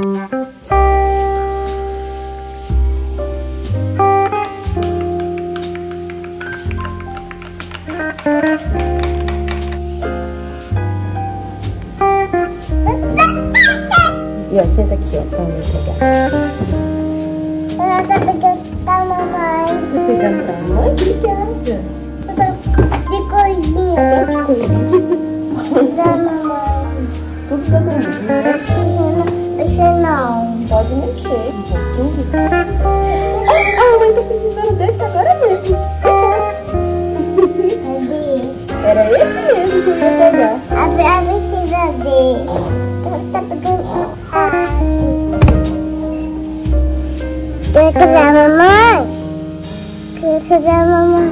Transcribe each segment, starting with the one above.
E Cadê a mamãe? Cadê a mamãe?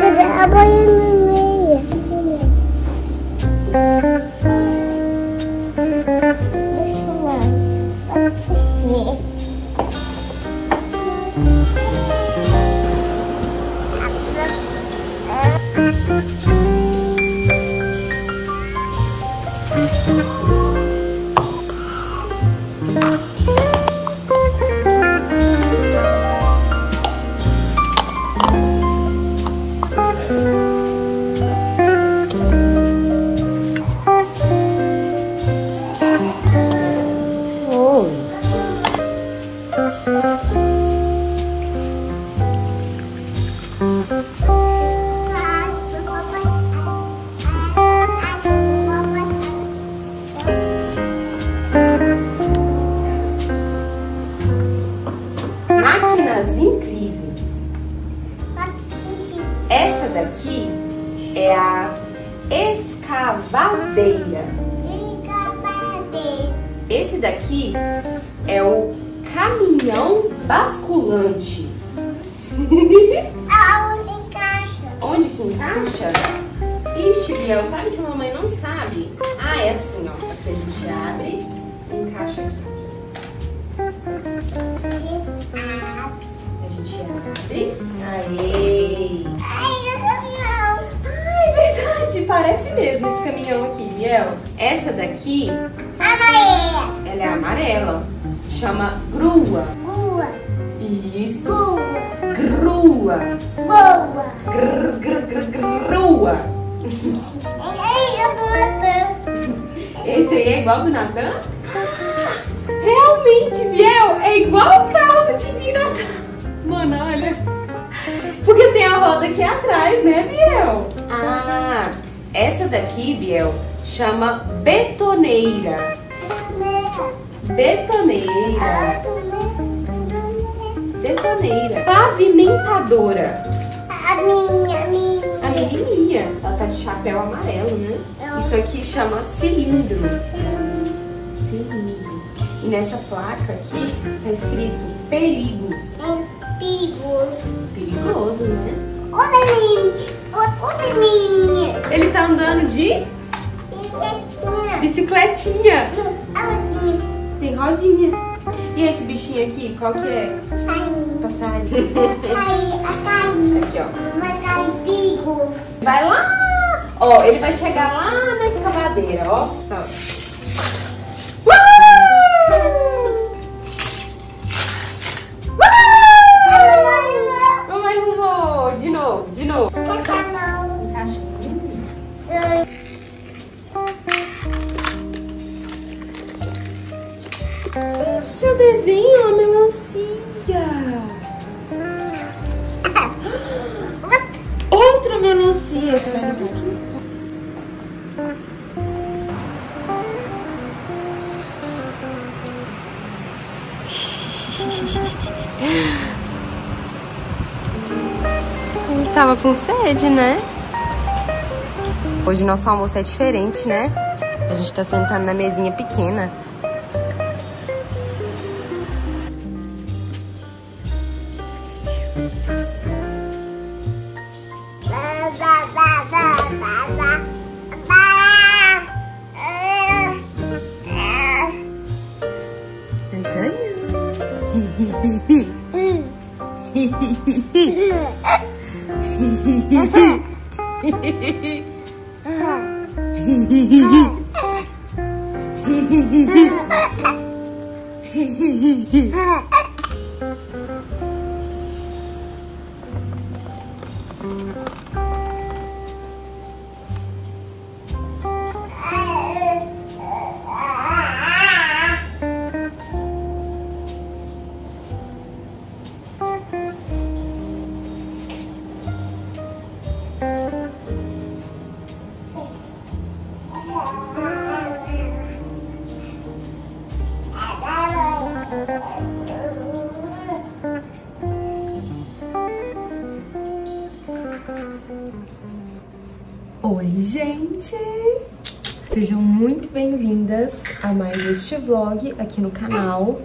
Cadê a boia Esse Esse aí é igual do Natan? Realmente, Biel, é igual o carro do Titi Natan. Mano, olha. Porque tem a roda aqui atrás, né, Biel? Ah, essa daqui, Biel, chama betoneira. Betoneira. Betoneira. Pavimentadora. A minha, minha. A menininha, ela tá de chapéu amarelo, né? Isso aqui chama cilindro. Cilindro. E nessa placa aqui tá escrito perigo. É pigos. Perigoso, né? Olha minha. Ele tá andando de Bicicletinha. bicicletinha. Aonde? Tem rodinha. E esse bichinho aqui, qual que é? Passarinho. A cair. Aqui, ó. Vai lá! Ó, ele vai chegar lá na escavadeira, ó. Mamãe arrumou! De novo, de novo. Seu desenho é uma melancia. Ele tava com sede, né? Hoje nosso almoço é diferente, né? A gente tá sentando na mesinha pequena. Gente! Sejam muito bem-vindas a mais este vlog aqui no canal.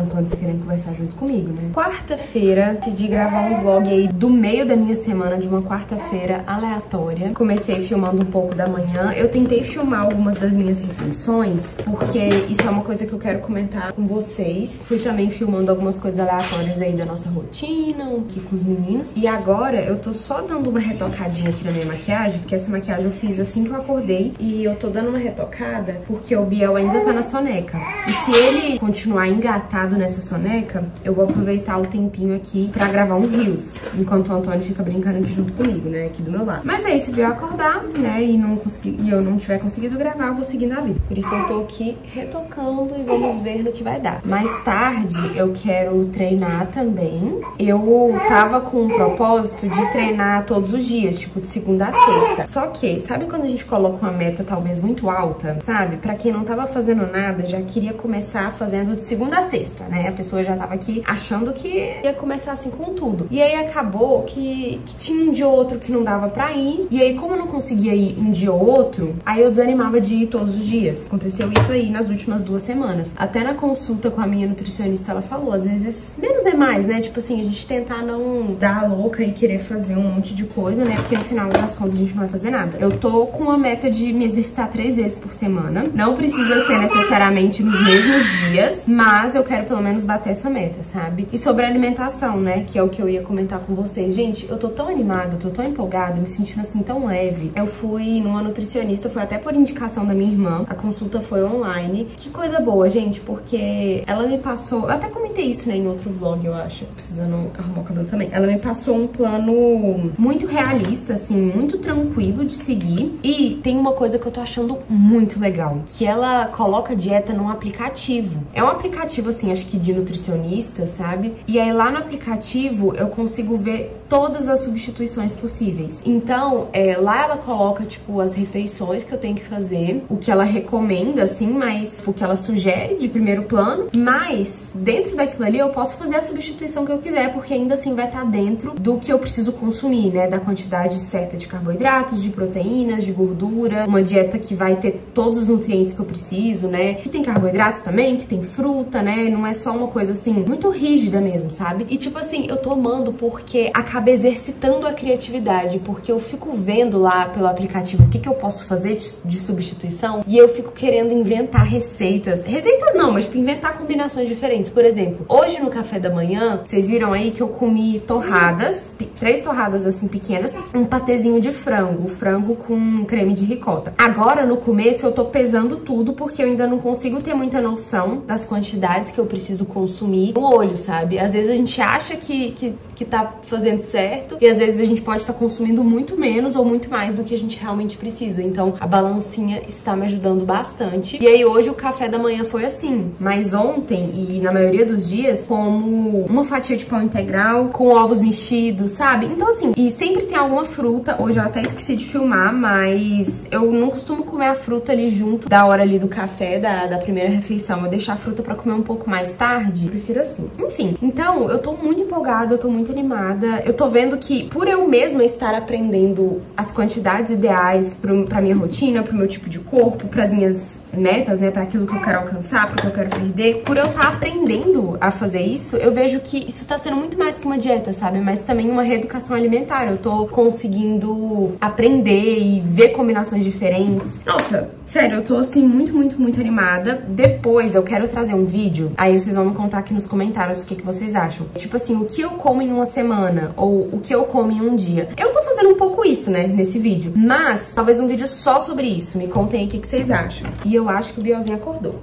Antônio tá querendo conversar junto comigo, né? Quarta-feira, decidi gravar um vlog aí do meio da minha semana, de uma quarta-feira aleatória. Comecei filmando um pouco da manhã. Eu tentei filmar algumas das minhas refeições, porque isso é uma coisa que eu quero comentar com vocês. Fui também filmando algumas coisas aleatórias aí da nossa rotina, aqui com os meninos. E agora eu tô só dando uma retocadinha aqui na minha maquiagem, porque essa maquiagem eu fiz assim que eu acordei. E eu tô dando uma retocada porque o Biel ainda tá na soneca. E se ele continuar engatado nessa soneca, eu vou aproveitar o tempinho aqui pra gravar um Rios, enquanto o Antônio fica brincando aqui junto comigo, né, aqui do meu lado. Mas é isso, eu acordar, né, e, não conseguir, e eu não tiver conseguido gravar, eu vou seguindo a vida. Por isso eu tô aqui retocando e vamos ver no que vai dar. Mais tarde, eu quero treinar também. Eu tava com um propósito de treinar todos os dias, tipo, de segunda a sexta. Só que, sabe quando a gente coloca uma meta talvez muito alta, sabe? Pra quem não tava fazendo nada, já queria começar fazendo de segunda a sexta né? A pessoa já tava aqui achando que ia começar assim com tudo. E aí acabou que, que tinha um dia ou outro que não dava pra ir. E aí, como eu não conseguia ir um dia ou outro, aí eu desanimava de ir todos os dias. Aconteceu isso aí nas últimas duas semanas. Até na consulta com a minha nutricionista, ela falou, às vezes, menos é mais, né? Tipo assim, a gente tentar não dar a louca e querer fazer um monte de coisa, né? Porque no final das contas a gente não vai fazer nada. Eu tô com uma meta de me exercitar três vezes por semana. Não precisa ser necessariamente nos mesmos dias, mas eu quero pelo menos bater essa meta, sabe? E sobre a alimentação, né, que é o que eu ia comentar com vocês. Gente, eu tô tão animada, tô tão empolgada, me sentindo assim tão leve. Eu fui numa nutricionista, foi até por indicação da minha irmã. A consulta foi online. Que coisa boa, gente, porque ela me passou, eu até comentei isso, né, em outro vlog, eu acho, precisando arrumar o cabelo também. Ela me passou um plano muito realista, assim, muito tranquilo de seguir. E tem uma coisa que eu tô achando muito legal, que ela coloca dieta num aplicativo. É um aplicativo assim, acho que de nutricionista, sabe? E aí lá no aplicativo eu consigo ver todas as substituições possíveis. Então, é, lá ela coloca, tipo, as refeições que eu tenho que fazer, o que ela recomenda, assim, mas o que ela sugere de primeiro plano. Mas, dentro daquilo ali, eu posso fazer a substituição que eu quiser, porque ainda assim vai estar tá dentro do que eu preciso consumir, né? Da quantidade certa de carboidratos, de proteínas, de gordura, uma dieta que vai ter todos os nutrientes que eu preciso, né? Que tem carboidrato também, que tem fruta, né? Não é só uma coisa assim, muito rígida mesmo, sabe? E tipo assim, eu tô amando porque acaba exercitando a criatividade, porque eu fico vendo lá pelo aplicativo o que, que eu posso fazer de, de substituição e eu fico querendo inventar receitas. Receitas não, mas tipo, inventar combinações diferentes. Por exemplo, hoje no café da manhã, vocês viram aí que eu comi torradas, três torradas assim pequenas, um patezinho de frango, frango com creme de ricota. Agora, no começo, eu tô pesando tudo porque eu ainda não consigo ter muita noção das quantidades que eu preciso consumir no olho, sabe? Às vezes a gente acha que, que, que tá fazendo certo e às vezes a gente pode estar tá consumindo muito menos ou muito mais do que a gente realmente precisa. Então a balancinha está me ajudando bastante. E aí hoje o café da manhã foi assim, mas ontem e na maioria dos dias, como uma fatia de pão integral com ovos mexidos, sabe? Então assim, e sempre tem alguma fruta. Hoje eu até esqueci de filmar, mas eu não costumo comer a fruta ali junto da hora ali do café, da, da primeira refeição. Eu deixo a fruta pra comer um pouco mais tarde, prefiro assim. Enfim, então eu tô muito empolgada, eu tô muito animada. Eu tô vendo que por eu mesma estar aprendendo as quantidades ideais pro, pra minha rotina, pro meu tipo de corpo, pras minhas metas, né, para aquilo que eu quero alcançar, para o que eu quero perder, por eu estar tá aprendendo a fazer isso, eu vejo que isso tá sendo muito mais que uma dieta, sabe? Mas também uma reeducação alimentar. Eu tô conseguindo aprender e ver combinações diferentes. Nossa, sério, eu tô assim muito, muito, muito animada. Depois eu quero trazer um vídeo, aí Aí vocês vão me contar aqui nos comentários o que, que vocês acham. Tipo assim, o que eu como em uma semana ou o que eu como em um dia. Eu tô fazendo um pouco isso, né, nesse vídeo. Mas talvez um vídeo só sobre isso. Me contem aí o que, que vocês acham. E eu acho que o Bielzinho acordou.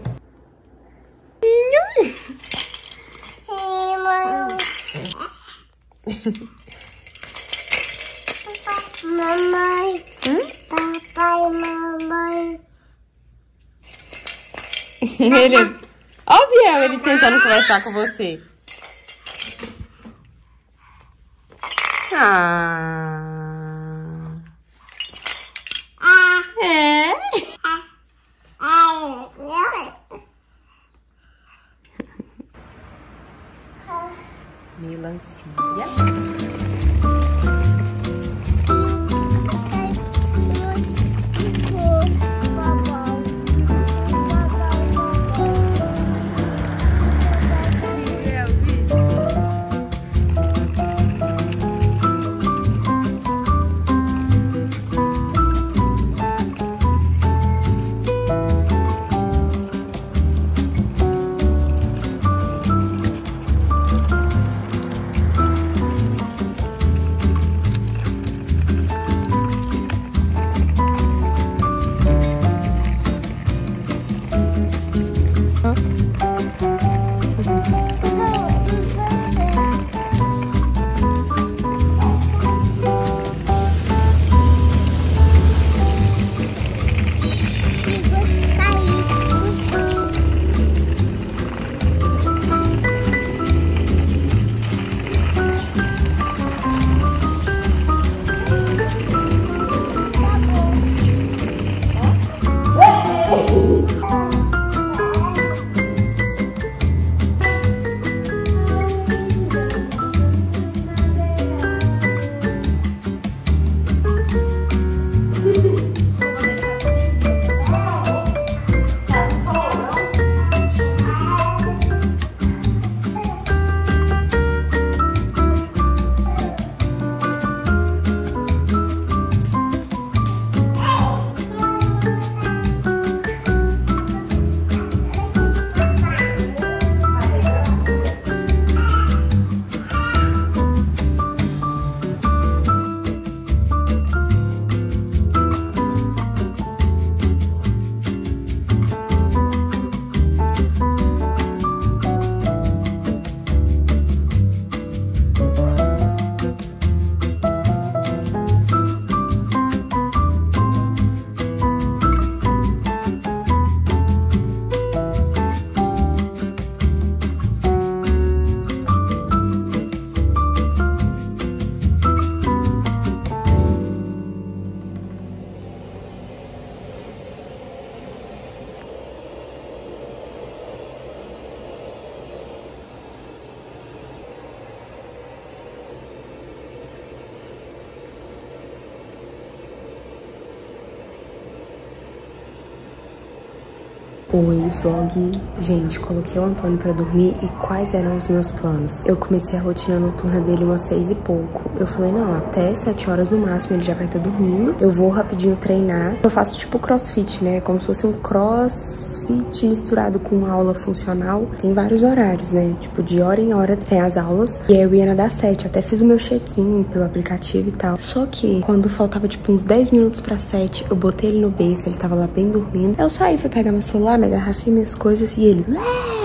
Mamãe. Hum? Papai, mamãe. Ele Ó o Biel, ele tentando conversar com você. Ah. É? Melancia. Vlog. Gente, coloquei o Antônio pra dormir e quais eram os meus planos? Eu comecei a rotina noturna dele umas seis e pouco. Eu falei, não, até sete horas no máximo ele já vai estar dormindo. Eu vou rapidinho treinar. Eu faço tipo crossfit, né? Como se fosse um crossfit misturado com aula funcional. Tem vários horários, né? Tipo, de hora em hora tem as aulas. E aí eu ia nadar sete. Até fiz o meu check-in pelo aplicativo e tal. Só que quando faltava tipo uns 10 minutos pra sete, eu botei ele no berço, ele tava lá bem dormindo. Eu saí, fui pegar meu celular, minha garrafinha, minhas coisas e ele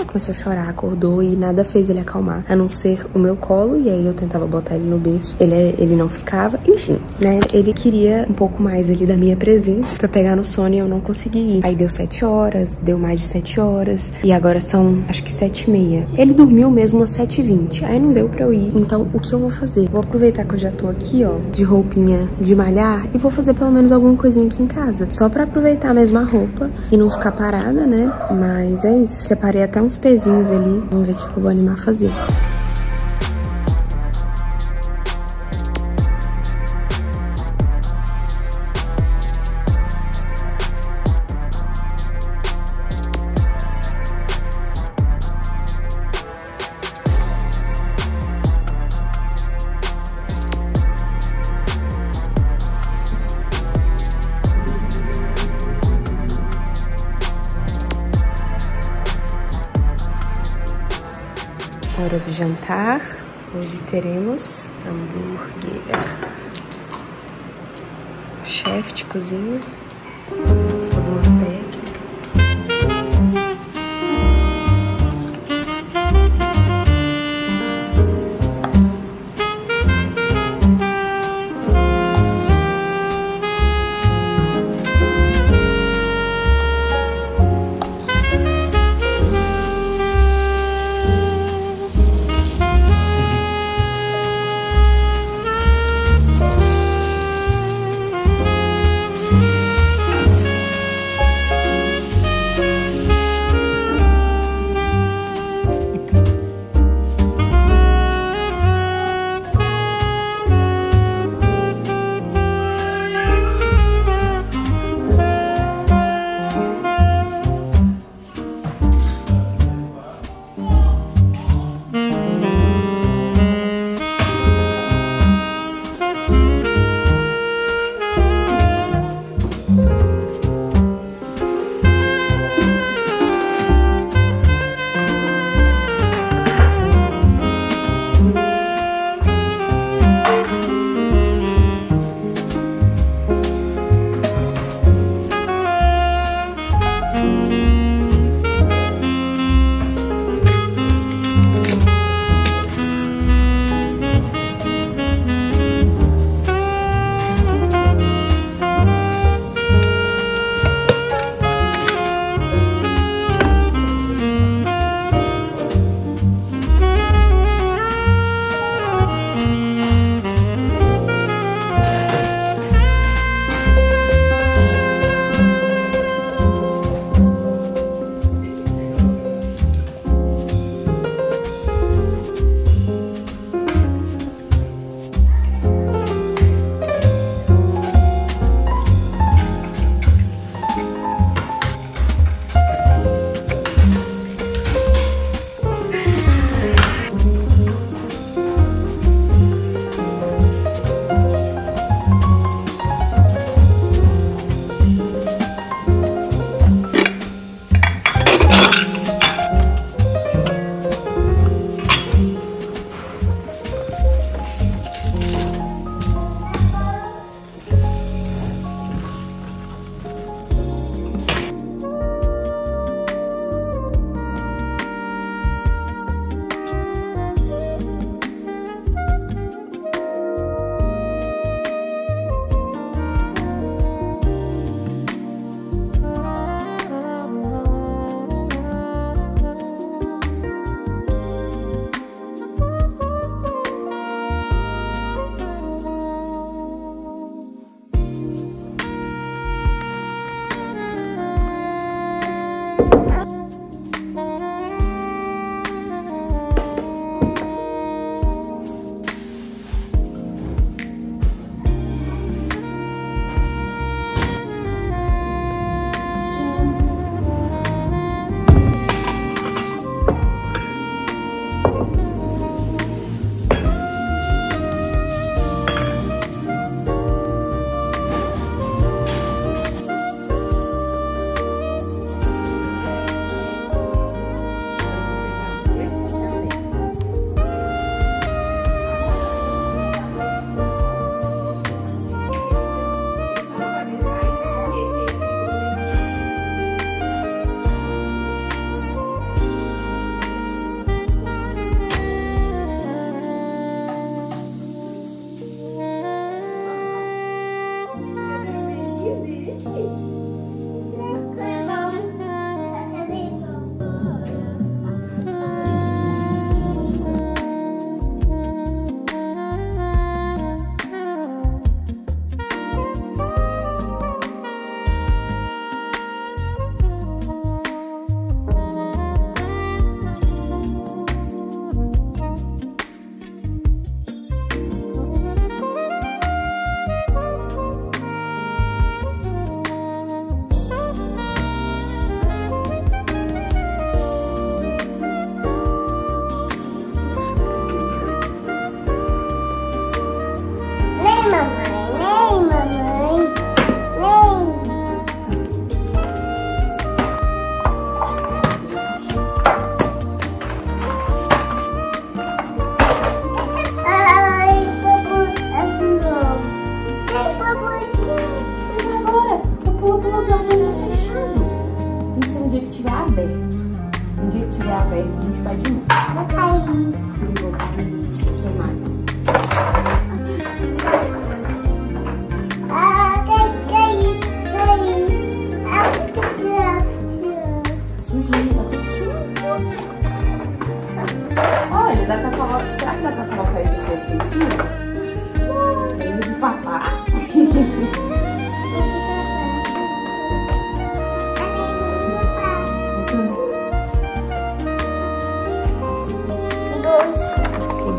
começou a chorar, acordou e nada fez ele acalmar, a não ser o meu colo e aí eu tentava botar ele no berço. Ele, ele não ficava, enfim, né? Ele queria um pouco mais ali da minha presença pra pegar no sono e eu não consegui ir. Aí deu sete horas, deu mais de sete horas e agora são acho que sete e meia. Ele dormiu mesmo às sete e vinte, aí não deu pra eu ir. Então o que eu vou fazer? Vou aproveitar que eu já tô aqui, ó, de roupinha de malhar e vou fazer pelo menos alguma coisinha aqui em casa. Só pra aproveitar mesmo a roupa e não ficar parada, né? Mas é isso. Separei até uns pezinhos ali. Vamos ver o que eu vou animar a fazer. Hora de jantar. Hoje teremos hambúrguer. Chefe de cozinha.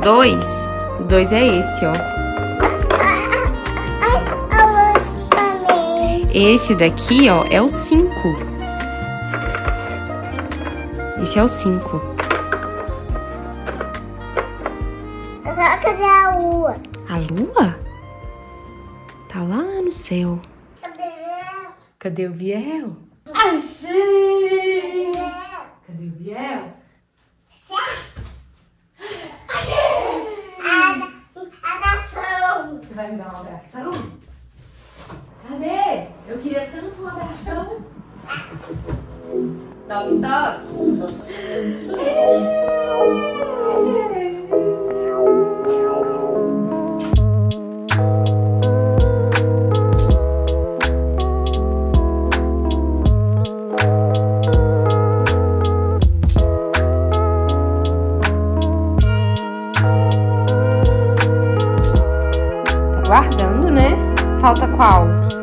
2, o 2 é esse, ó. Esse daqui, ó, é o 5. Esse é o 5. Cadê a lua? A lua? Tá lá no céu. Cadê? Cadê o Biel? Cadê o Biel? Você vai me dar um abração? Cadê? Eu queria tanto um abração. Toque, toque. Falta qual?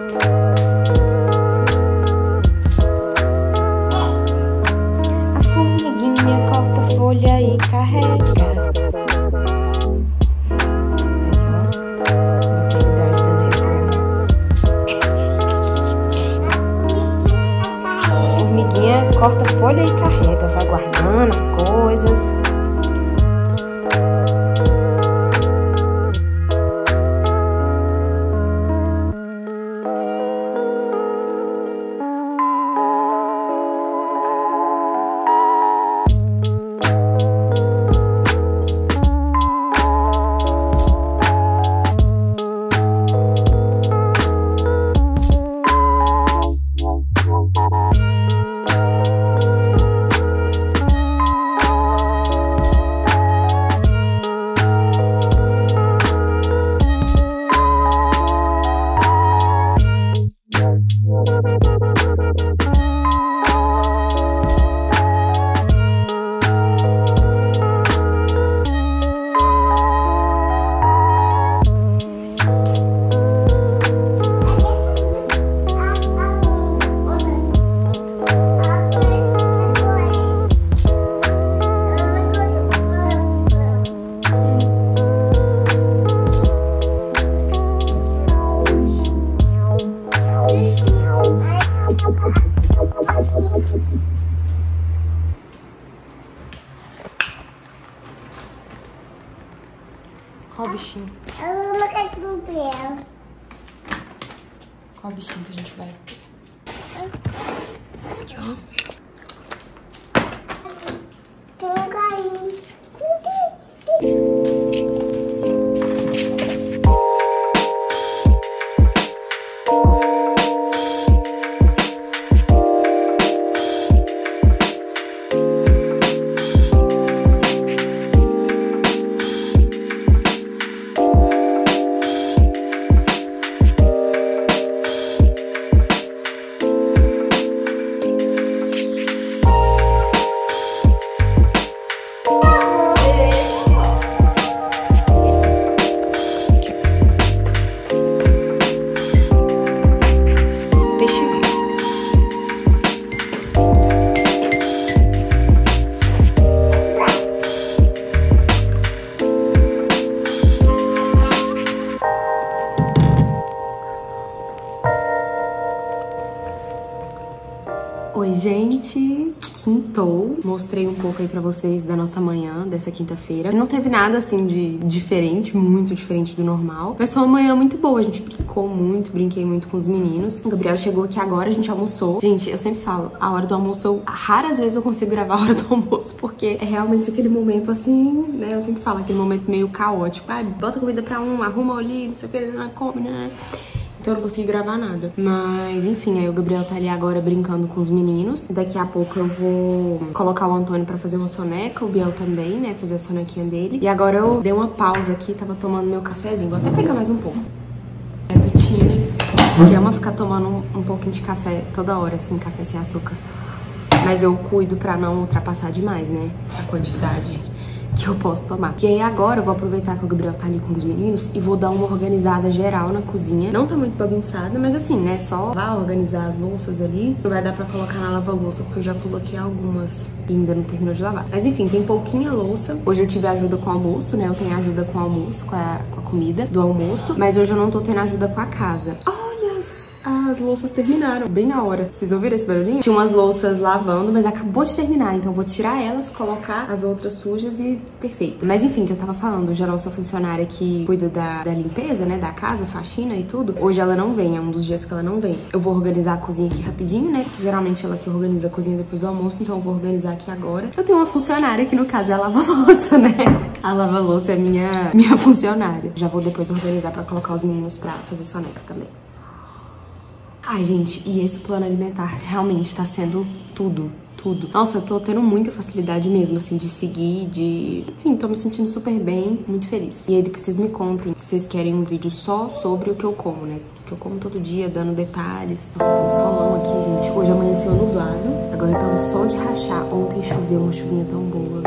Pouco aí pra vocês da nossa manhã, dessa quinta-feira. Não teve nada, assim, de diferente, muito diferente do normal. Mas foi uma manhã muito boa, a gente brincou muito, brinquei muito com os meninos. O Gabriel chegou aqui agora, a gente almoçou. Gente, eu sempre falo, a hora do almoço, eu, raras vezes eu consigo gravar a hora do almoço, porque é realmente aquele momento, assim, né? Eu sempre falo, aquele momento meio caótico. Bota comida pra um, arruma ali, não sei o que, não come, né? Então eu não consegui gravar nada. Mas enfim, aí o Gabriel tá ali agora brincando com os meninos. Daqui a pouco eu vou colocar o Antônio pra fazer uma soneca, o Biel também, né? Fazer a sonequinha dele. E agora eu dei uma pausa aqui, tava tomando meu cafezinho. Vou até pegar mais um pouco. É do Tine, que ama ficar tomando um, um pouquinho de café toda hora, assim, café sem açúcar. Mas eu cuido pra não ultrapassar demais, né? A quantidade que eu posso tomar. E aí agora eu vou aproveitar que o Gabriel tá ali com os meninos e vou dar uma organizada geral na cozinha. Não tá muito bagunçada, mas assim, né, só vá organizar as louças ali. Não vai dar pra colocar na lava-louça, porque eu já coloquei algumas e ainda não terminou de lavar. Mas enfim, tem pouquinha louça. Hoje eu tive ajuda com o almoço, né, eu tenho ajuda com o almoço, com a, com a comida do almoço, mas hoje eu não tô tendo ajuda com a casa. Oh! As louças terminaram, bem na hora. Vocês ouviram esse barulhinho? Tinha umas louças lavando, mas acabou de terminar, então vou tirar elas, colocar as outras sujas e perfeito. Mas enfim, que eu tava falando, já nossa funcionária que cuida da, da limpeza, né, da casa, faxina e tudo, hoje ela não vem, é um dos dias que ela não vem. Eu vou organizar a cozinha aqui rapidinho, né, porque geralmente ela que organiza a cozinha depois do almoço, então eu vou organizar aqui agora. Eu tenho uma funcionária que no caso é a lava-louça, né? A lava-louça é minha, minha funcionária. Já vou depois organizar pra colocar os meninos pra fazer soneca também. Ai, gente, e esse plano alimentar realmente tá sendo tudo, tudo. Nossa, eu tô tendo muita facilidade mesmo, assim, de seguir, de... Enfim, tô me sentindo super bem, muito feliz. E aí depois vocês me contem se vocês querem um vídeo só sobre o que eu como, né? O que eu como todo dia, dando detalhes. Nossa, tem um solão aqui, gente. Hoje amanheceu nublado, agora tá um sol de rachar. Ontem choveu uma chuvinha tão boa.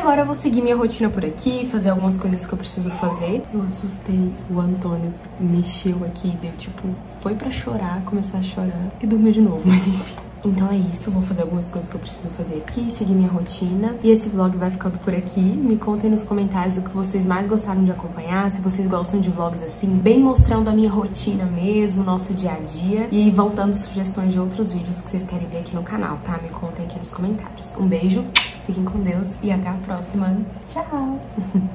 Agora eu vou seguir minha rotina por aqui, fazer algumas coisas que eu preciso fazer. Eu assustei, o Antônio mexeu aqui, deu tipo, foi pra chorar, começou a chorar e dormiu de novo, mas enfim. Então é isso, vou fazer algumas coisas que eu preciso fazer aqui, seguir minha rotina. E esse vlog vai ficando por aqui. Me contem nos comentários o que vocês mais gostaram de acompanhar, se vocês gostam de vlogs assim, bem mostrando a minha rotina mesmo, nosso dia a dia. E vão dando sugestões de outros vídeos que vocês querem ver aqui no canal, tá? Me contem aqui nos comentários. Um beijo, fiquem com Deus e até a próxima. Tchau!